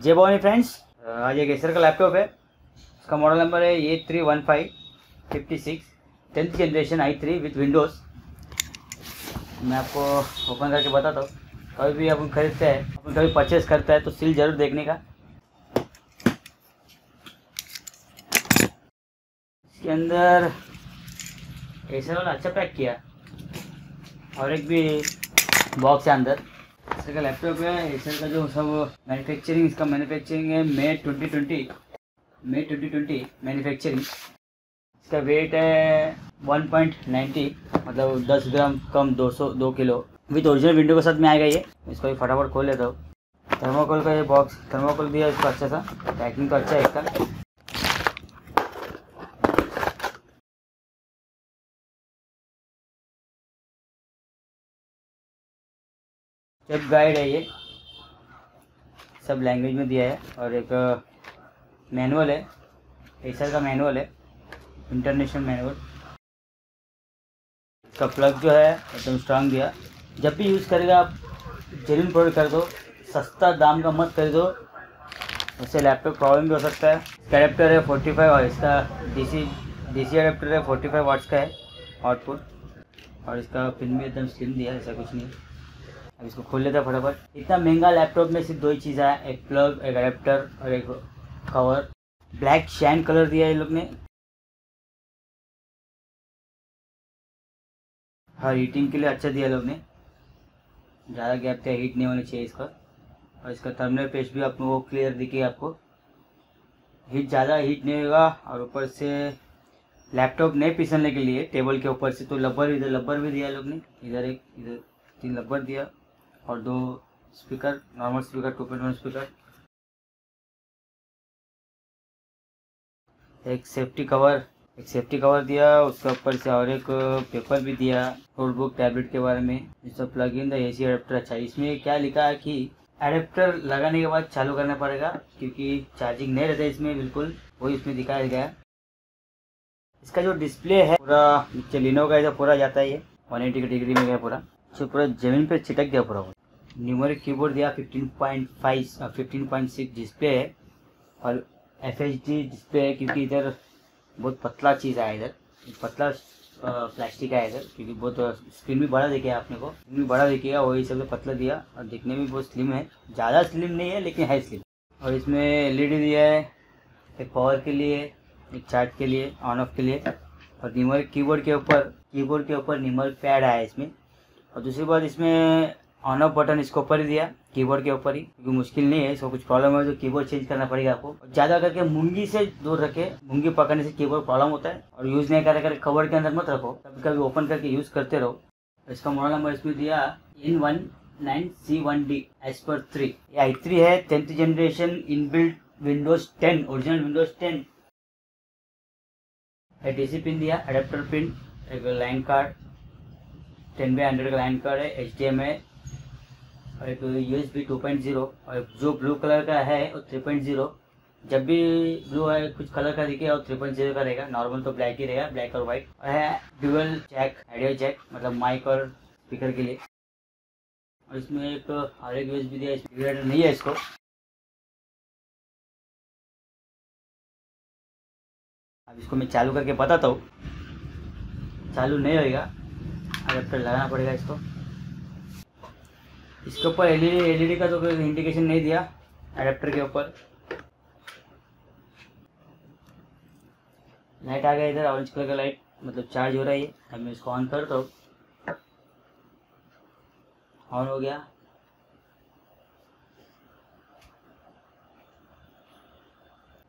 जय भवानी फ्रेंड्स, आज एक एसर का लैपटॉप है। इसका मॉडल नंबर है A three one five fifty six tenth generation I three with Windows मैं आपको ओपन करके बताता हूँ। कभी भी अपन खरीदते हैं अपन कभी परचेस करता है तो सील ज़रूर देखने का। इसके अंदर एसर वाला अच्छा पैक किया। और एक भी बॉक्स है अंदर। एसर का लैपटॉप है एसर का जो सब मैन्युफैक्चरिंग इसका मैन्युफैक्चरिंग है May twenty twenty May twenty twenty manufacturing इसका वेट है वन पॉइंट नाइन्टी मतलब दस ग्राम कम दो सौ, दो किलो। विथ ओरिजिनल विंडो के साथ में आएगा ये। इसको भी फटाफट खोल लेता हूँ। थर्माकोल का ये बॉक्स थर्माकोल भी है इसका अच्छा सा। पैकिंग तो अच्छा है इसका। स्टेप गाइड है ये। सब लैंग्वेज में दिया है और एक मैनुअल है। एसर का मैनुअल है। इंटरनेशनल मैनुअल इसका प्लग जो है, एकदम स्ट्रांग दिया। जब भी यूज़ करेगा आप जेन्यून प्रोडक्ट कर दो। सस्ता दाम का मत खरीदो। उससे लैपटॉप प्रॉब्लम भी हो सकता है। इसका अडेप्टर है फोर्टी फाइव और इसका डीसी डीसी अडेप्टर है फोर्टी फाइव वाट्स का है आउटपुट और इसका पिन भी एकदम स्लिम दिया ऐसा कुछ नहीं। अब इसको खोल लेते हैं फटाफट। इतना महँगा लैपटॉप में सिर्फ़ दो ही चीज़ है, एक प्लग एक अडेप्टर और एक कवर ब्लैक शैन कलर दिया है ये लोग ने। हाँ हीटिंग के लिए अच्छा दिया लोग ने। ज़्यादा गैप क्या हीट नहीं होनी चाहिए इसका। और इसका थर्मल पेस्ट भी आपको वो क्लियर दिखे आपको। हीट ज़्यादा हीट नहीं होगा। और ऊपर से लैपटॉप नहीं पिसलने के लिए टेबल के ऊपर से तो लब्बर इधर, लब्बर भी दिया लोग ने। इधर एक, इधर तीन लब्बर दिया। और दो speaker normal speaker two point one speaker एक सेफ्टी कवर एक सेफ्टी कवर दिया, उसके ऊपर से और एक पेपर भी दिया नोटबुक टैबलेट के बारे में। इसका plug in the A C adapter अच्छा इसमें क्या लिखा है कि अडेप्टर लगाने के बाद चालू करना पड़ेगा, क्योंकि चार्जिंग नहीं रहता इसमें, बिल्कुल। वही इसमें दिखाया गया। इसका जो डिस्प्ले है, पूरा नीचे लिनो का पूरा जाता है ये। वन एटी डिग्री में गया पूरा। तो पूरा ज़मीन पे चिटक गया पूरा न्यूमरिक कीबोर्ड दिया 15.5 15.6 डिस्प्ले है, और एफ़ एच डी डिस्प्ले है, क्योंकि इधर बहुत पतला चीज़ आया इधर, पतला प्लास्टिक आया इधर, क्योंकि बहुत स्क्रीन भी बड़ा दिखेगा आपने को स्क्रीन भी बड़ा दिखेगा, वही सब पतला दिया, और दिखने में बहुत स्लिम है, ज़्यादा स्लिम नहीं है, लेकिन है स्लिम और इसमें एलईडी दिया है, एक पावर के लिए, एक चार्ज के लिए ऑन ऑफ़ के लिए, और निमर कीबोर्ड के ऊपर कीबोर्ड के ऊपर निमर पैड आया है इसमें। और दूसरी बात, इसमें ऑन ऑफ़ बटन इसके ऊपर ही दिया कीबोर्ड के ऊपर ही, क्योंकि मुश्किल नहीं है, इसको कुछ प्रॉब्लम है तो कीबोर्ड चेंज करना पड़ेगा आपको। ज़्यादा करके मुंगी से दूर रखे, मुंगी पकड़ने से कीबोर्ड प्रॉब्लम होता है, और यूज़ नहीं करे करके कवर के अंदर मत रखो, कभी कभी ओपन करके यूज़ करते रहो। इसका मॉडल नंबर इसमें दिया in one nine C one D S पर थ्री ये आई थ्री है tenth generation inbuilt Windows ten original Windows ten C pin दिया अडेप्टर पिन एक line card ten by hundred का लाइन कार्ड है एच डी एम है और एक U S B two point zero और जो ब्लू कलर का है वो थ्री पॉइंट ज़ीरो जब भी ब्लू है, कुछ कलर का दिखे और थ्री पॉइंट ज़ीरो का रहेगा। नॉर्मल तो ब्लैक ही रहेगा ब्लैक और व्हाइट और है ड्यूअल जैक आइडियो जैक मतलब माइक और स्पीकर के लिए। और इसमें एक और एक यूएस बी दिया नहीं है इसको। अब इसको मैं चालू करके बताता हूँ। चालू नहीं होएगा। अडेप्टर लगाना पड़ेगा इसको। इसके ऊपर एलईडी एलईडी का तो कोई इंडिकेशन नहीं दिया अडेप्टर के ऊपर। लाइट आ गया इधर ऑरेंज कलर का लाइट मतलब चार्ज हो रहा है अब मैं इसको ऑन करता हूँ। ऑन हो गया।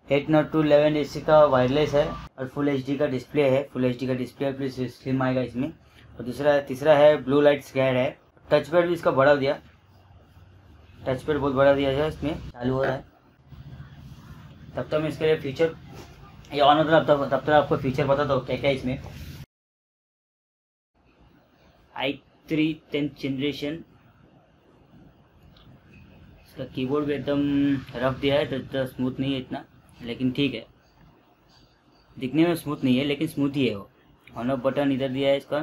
Eight naught two eleven A का वायरलेस है और फुल एचडी का डिस्प्ले है। फुल एचडी का डिस्प्ले प्लस स्क्रीन आएगा इसमें। और दूसरा, तीसरा है ब्लू लाइट स्कैड है। टच पैड भी इसका बड़ा दिया। टच पैड बहुत बड़ा दिया जाए इसमें चालू हो रहा है। तब तक मैं इसके लिए फीचर ये ऑन होता तब तब तक आपको फीचर बताता हूँ क्या क्या है इसमें। आई थ्री टेंथ जनरेशन इसका कीबोर्ड भी एकदम रफ दिया है तो स्मूथ नहीं है इतना, लेकिन ठीक है। दिखने में स्मूथ नहीं है, लेकिन स्मूथ ही है वो। ऑन ऑफ़ बटन इधर दिया है इसका।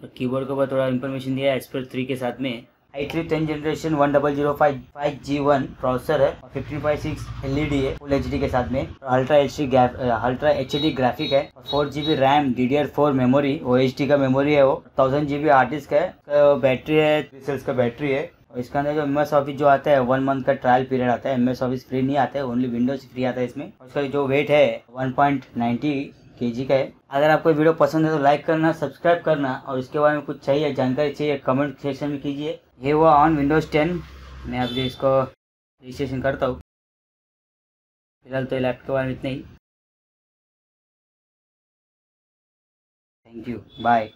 तो कीबोर्ड के ऊपर थोड़ा इन्फॉर्मेशन दिया है एस पर थ्री के साथ में। I three ten generation one double zero five five G one processor है और fifty five six L E D है फुल एच डी के साथ में। Ultra H D ultra H D graphic है। और four G B RAM D D R four memory O H D का memory है वो। Thousand G B hard disk है। बैटरी है थ्री सेल्स का बैटरी है। और इसके अंदर जो एम एस ऑफ़िस जो आता है वन मंथ का ट्रायल पीरियड आता है। एम एस ऑफ़िस फ्री नहीं आता है ओनली विंडोज़ फ्री आता है इसमें। इसका जो वेट है वन पॉइंट नाइन्टी के जी का है अगर आपको वीडियो पसंद है तो लाइक करना सब्सक्राइब करना और इसके बारे में कुछ चाहिए, जानकारी चाहिए कमेंट सेक्शन में कीजिए। ये वो ऑन विंडोज़ टेन मैं आप जो इसको रजिस्ट्रेशन करता हूँ। फ़िलहाल तो लैप के बारे में इतना ही। Thank you bye